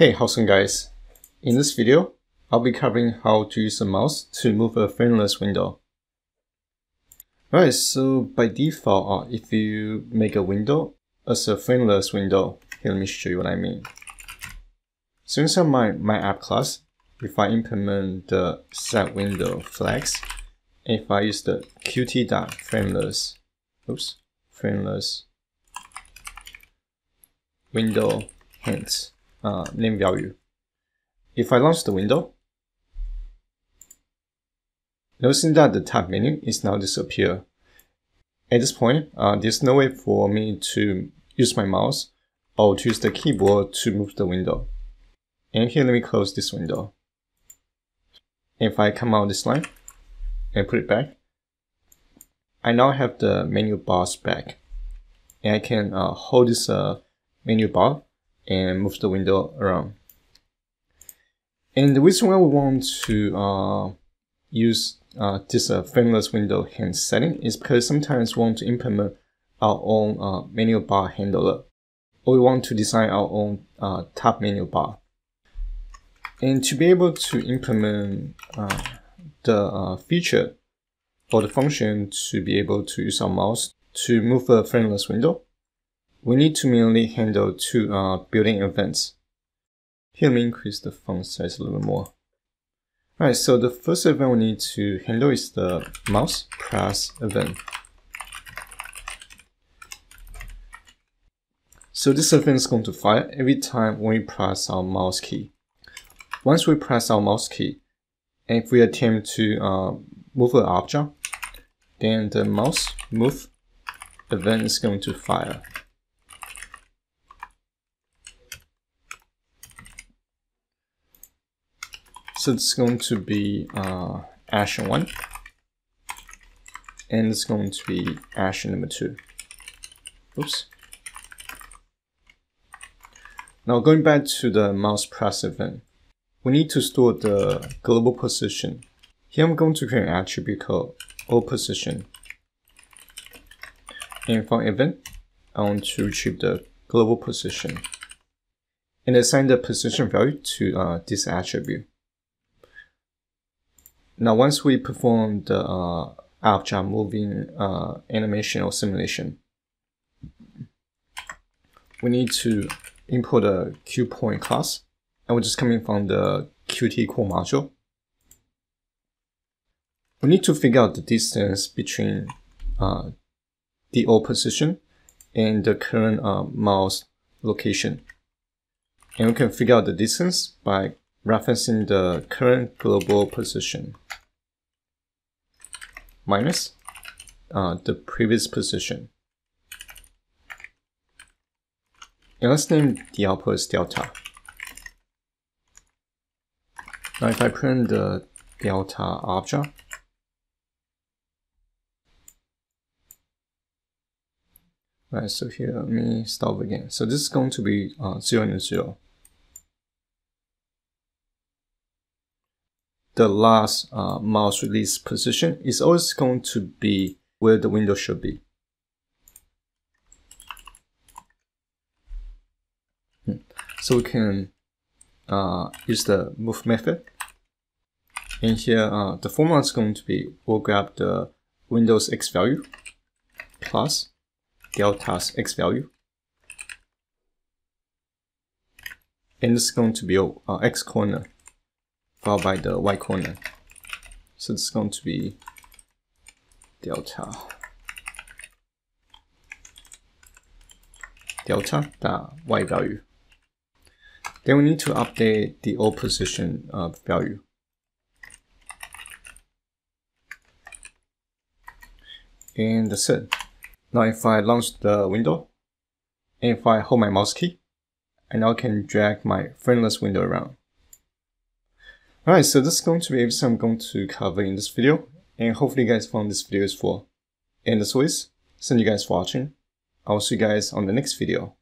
Hey, how's it guys? In this video, I'll be covering how to use a mouse to move a frameless window. Alright, so by default, uh, if you make a window as a frameless window, here let me show you what I mean. So inside my, my app class, if I implement the set window flags, if I use the qt.frameless, oops, frameless window hints uh, name value. If I launch the window, noticing that the tab menu is now disappear. At this point, uh, there's no way for me to use my mouse or to use the keyboard to move the window. And here, let me close this window. If I come out this line and put it back, I now have the menu bars back. And I can uh, hold this uh, menu bar and move the window around. And the reason why we want to uh, use uh, this uh, frameless window hint setting is because sometimes we want to implement our own uh, menu bar handler, or we want to design our own uh, top menu bar. And to be able to implement uh, the uh, feature or the function to be able to use our mouse to move a frameless window, we need to mainly handle two uh, built-in events. Here, let me increase the font size a little bit more. Alright, so the first event we need to handle is the mouse press event. So this event is going to fire every time when we press our mouse key. Once we press our mouse key, and if we attempt to uh, move an object, then the mouse move event is going to fire. So it's going to be uh, action 1. And it's going to be action number 2. Oops. Now going back to the mouse press event, we need to store the global position. Here I'm going to create an attribute called oPosition. And for event, I want to retrieve the global position and assign the position value to uh, this attribute. Now, once we perform the uh, object moving uh, animation or simulation, we need to import a QPoint class, and we're just coming from the Qt core module. We need to figure out the distance between uh, the position and the current uh, mouse location. And we can figure out the distance by referencing the current global position minus uh, the previous position. And let's name the output as delta. Now if I print the delta object, Right, so here, let me stop again. So this is going to be uh, 0 and 0. The last uh, mouse release position is always going to be where the window should be. Hmm. So we can uh, use the move method. And here, uh, the formula is going to be, we'll grab the Windows X value plus delta's X value. And this is going to be uh, X corner followed by the y corner. So it's going to be delta delta dot y value. Then we need to update the old position of value. And that's it. Now if I launch the window, and if I hold my mouse key, I now can drag my frameless window around. Alright, so this is going to be everything I'm going to cover in this video, and hopefully you guys found this video useful. And as always, thank you guys for watching. I'll see you guys on the next video.